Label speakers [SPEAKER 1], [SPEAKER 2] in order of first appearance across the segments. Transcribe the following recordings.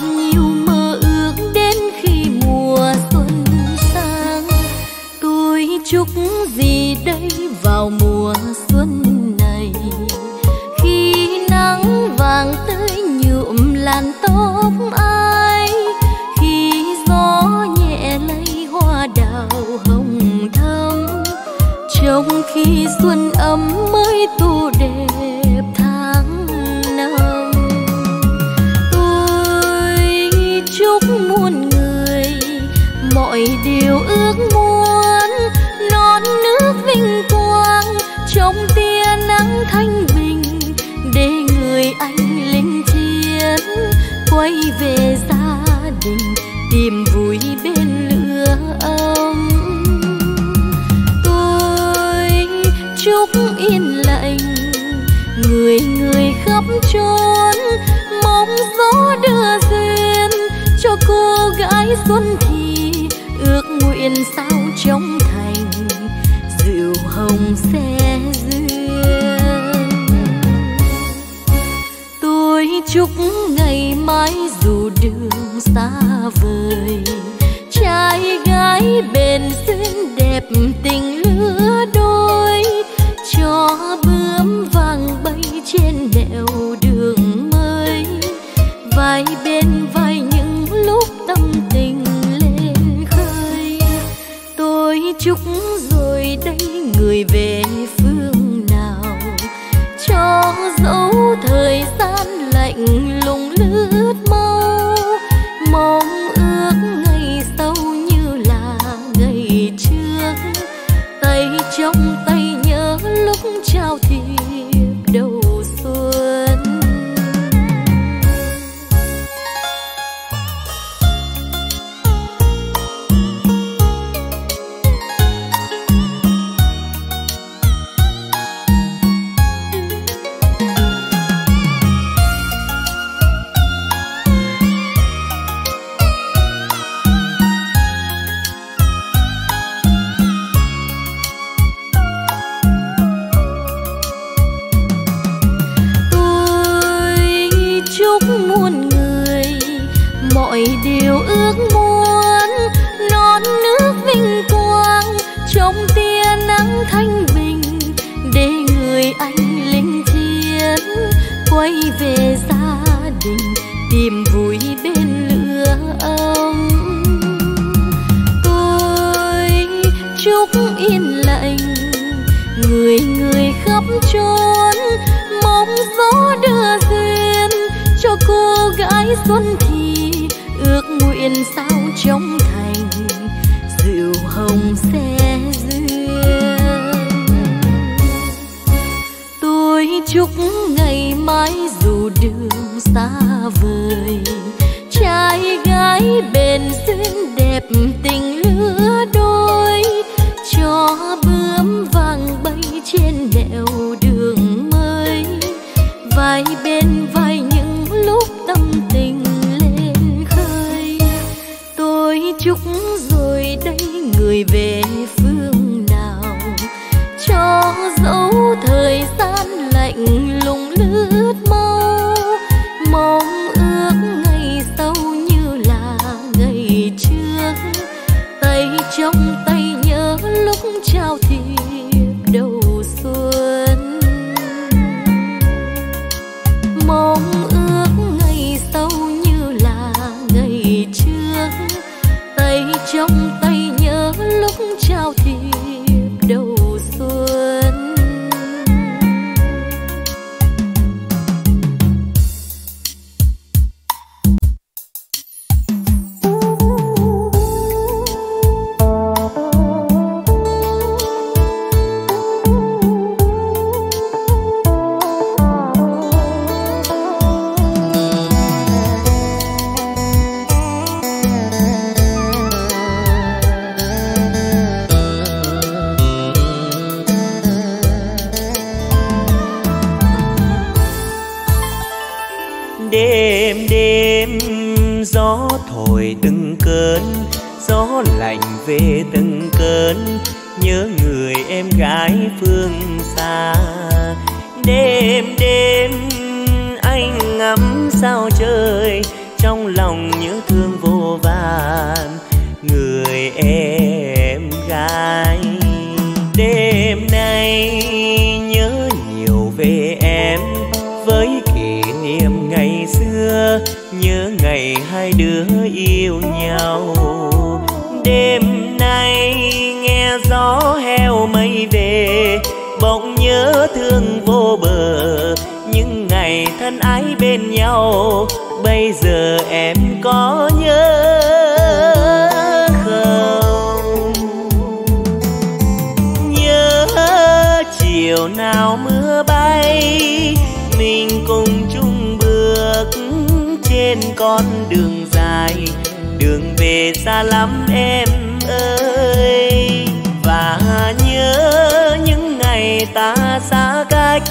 [SPEAKER 1] sống người người khắp chốn, mong gió đưa duyên cho cô gái xuân thì ước nguyện sao trong thành rượu hồng sẽ duyên. Tôi chúc ngày mai dù đường xa vời, trai gái bền duyên đẹp chốn mong gió đưa duyên cho cô gái xuân thì ước nguyện sao trong thành rượu hồng xe duyên. Tôi chúc ngày mai dù đường xa vời, trai gái bền duyên đẹp tình
[SPEAKER 2] thổi từng cơn, gió lạnh về từng cơn, nhớ người em gái phương xa. Đêm đêm, anh ngắm sao trời, trong lòng nhớ thương vô vàn. Người em gái, đêm nay nhớ nhiều về em. Với kỷ niệm ngày xưa, nhớ ngày hai đứa nhau đêm nay nghe gió heo mây về, bỗng nhớ thương vô bờ. Những ngày thân ái bên nhau, bây giờ em có về xa lắm em ơi. Và nhớ những ngày ta xa cách,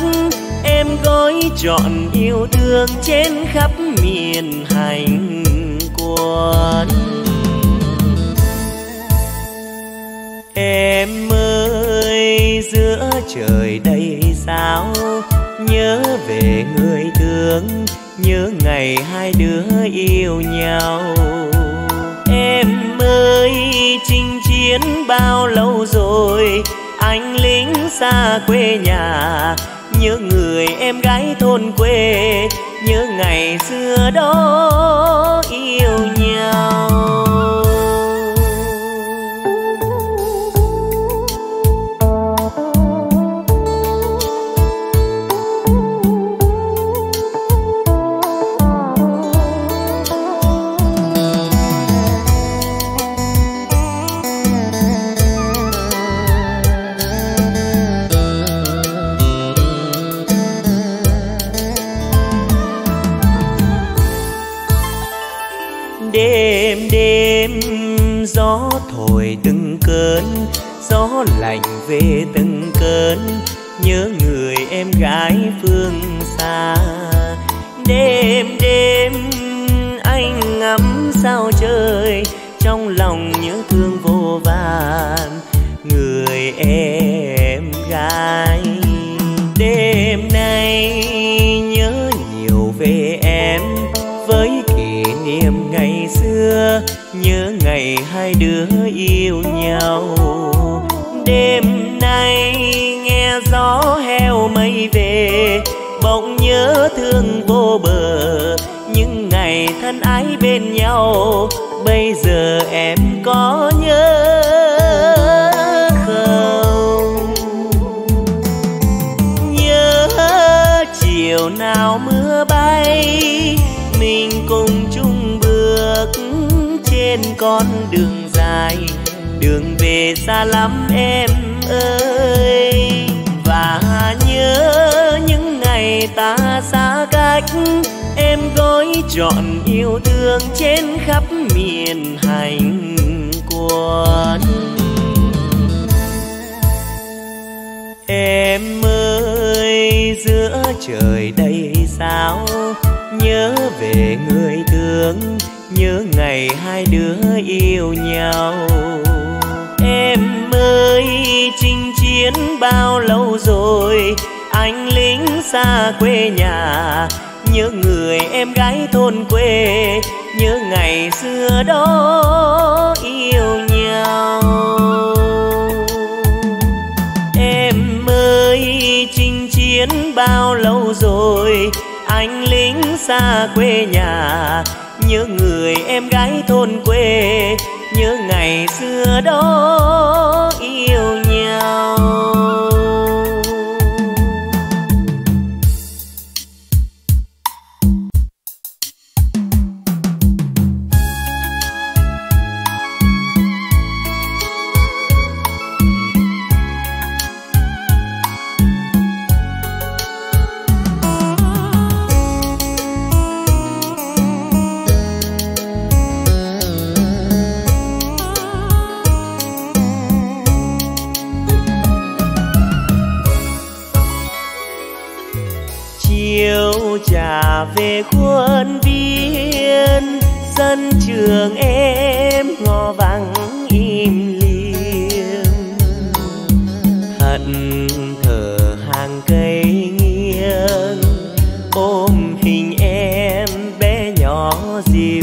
[SPEAKER 2] em gói trọn yêu thương trên khắp miền hành quân em ơi, giữa trời đây sao, nhớ về người thương, nhớ ngày hai đứa yêu nhau em ơi, chinh chiến bao lâu rồi? Anh lính xa quê nhà, nhớ người em gái thôn quê. Nhớ ngày xưa đó, yêu nhau lạnh về từng cơn, nhớ người em gái phương xa. Đêm đêm, anh ngắm sao trời, trong lòng nhớ thương vô vàn. Người em gái, đêm nay nhớ nhiều về em. Với kỷ niệm ngày xưa, nhớ ngày hai đứa yêu nhau đêm nay nghe gió heo mây về, bỗng nhớ thương vô bờ. Những ngày thân ái bên nhau, bây giờ em có nhớ không? Nhớ chiều nào mưa bay, mình cùng chung bước trên con về xa lắm em ơi. Và nhớ những ngày ta xa cách, em gói trọn yêu thương trên khắp miền hành quân em ơi, giữa trời đầy sao? Nhớ về người thương, nhớ ngày hai đứa yêu nhau chinh chiến bao lâu rồi? Anh lính xa quê nhà, nhớ người em gái thôn quê, nhớ ngày xưa đó yêu nhau. Em ơi, chinh chiến bao lâu rồi? Anh lính xa quê nhà, nhớ người em gái thôn quê, nhớ ngày xưa đó về khuôn viên. Sân trường em ngò vắng im liêng hận thở hàng cây nghiêng, ôm hình em bé nhỏ dịu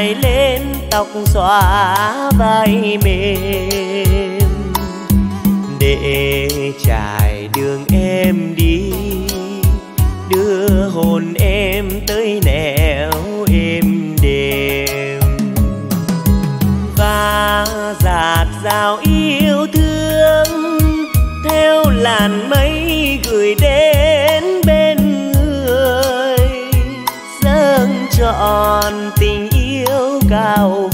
[SPEAKER 2] cài lên tóc xóa vai mềm. Để trải đường em đi, đưa hồn em tới nẻo êm đềm. Và giạt rào yêu thương, theo làn mây gửi đến bên người. Dâng trọn tình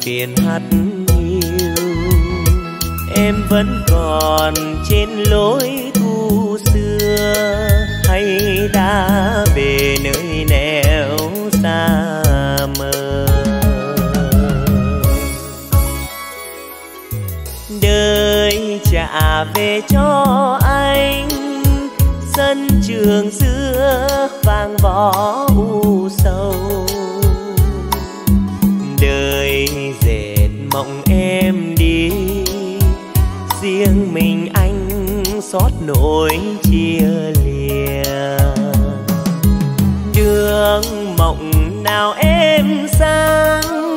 [SPEAKER 2] muộn phiền hắt hiu em vẫn còn trên lối thu xưa. Hay đã về nơi nẻo xa mơ đời trả về cho anh, sân trường xưa vàng võ riêng mình anh xót nỗi chia lìa. Đường mộng nào em sang,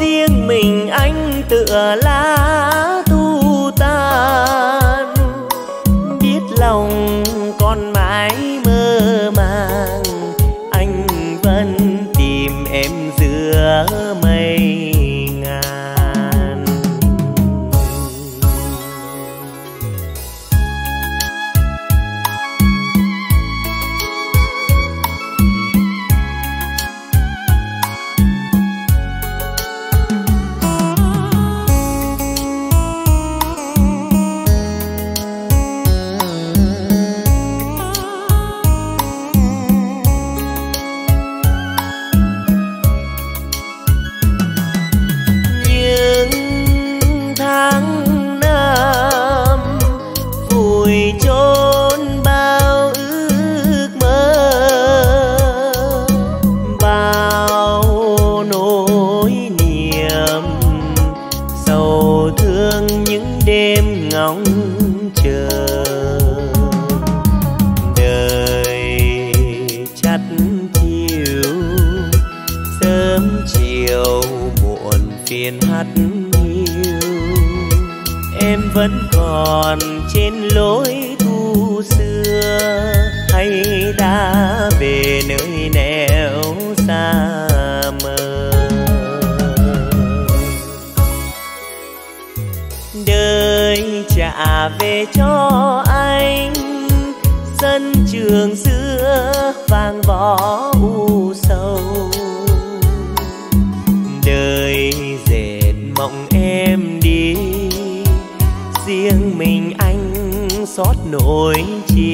[SPEAKER 2] riêng mình anh tựa lá nỗi chia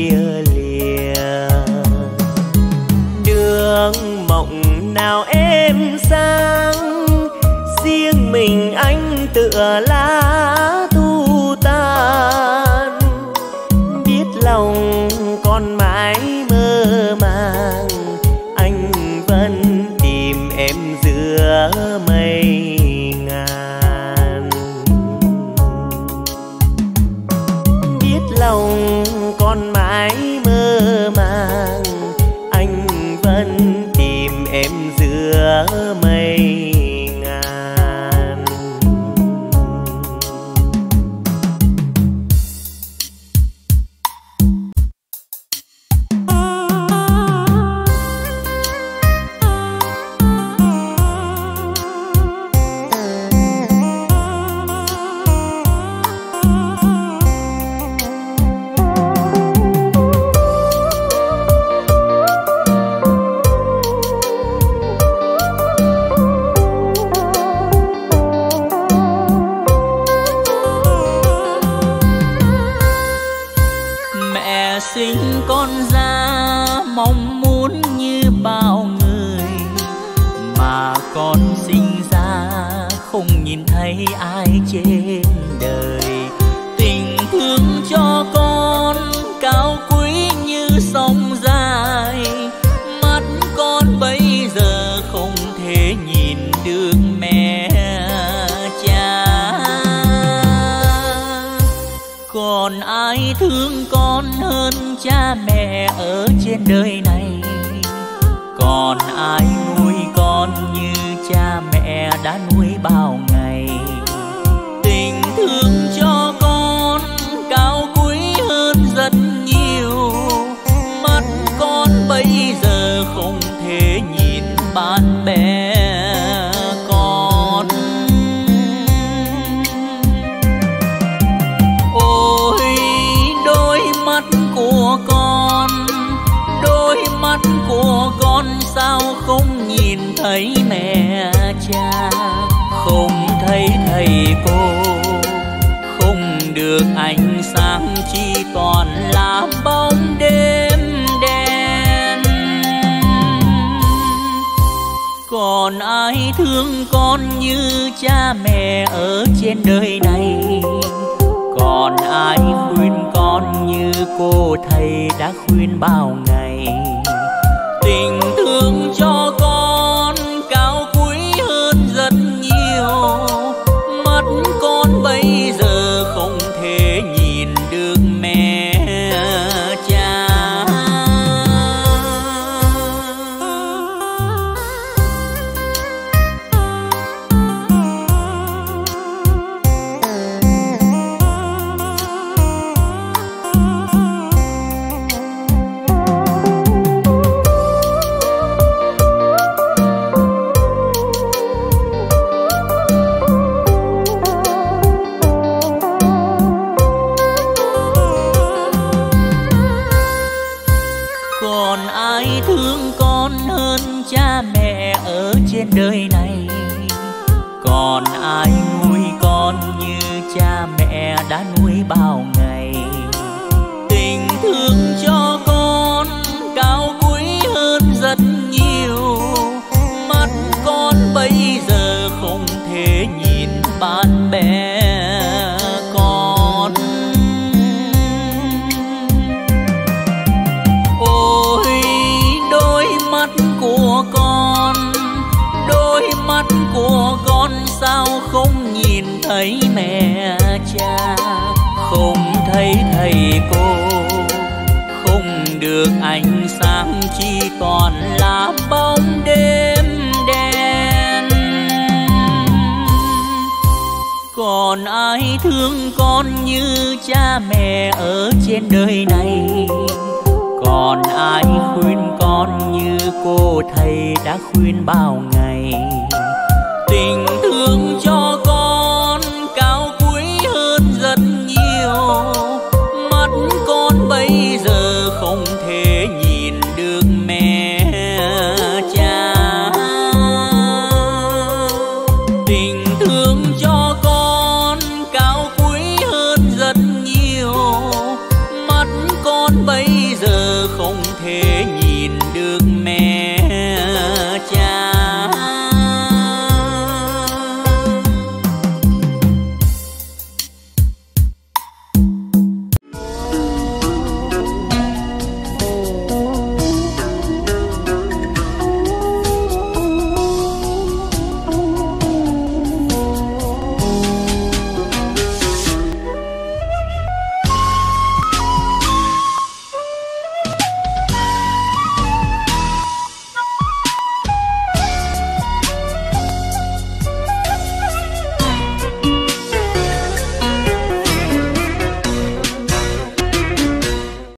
[SPEAKER 3] sinh con ra mong muốn như bao người mà con sinh ra không nhìn thấy ai đã nuôi bao người chỉ toàn là bóng đêm đen. Còn ai thương con như cha mẹ ở trên đời này? Còn ai khuyên con như cô thầy đã khuyên bao ngày? Tình còn là bóng đêm đen. Còn ai thương con như cha mẹ ở trên đời này? Còn ai khuyên con như cô thầy đã khuyên bao ngày? Tình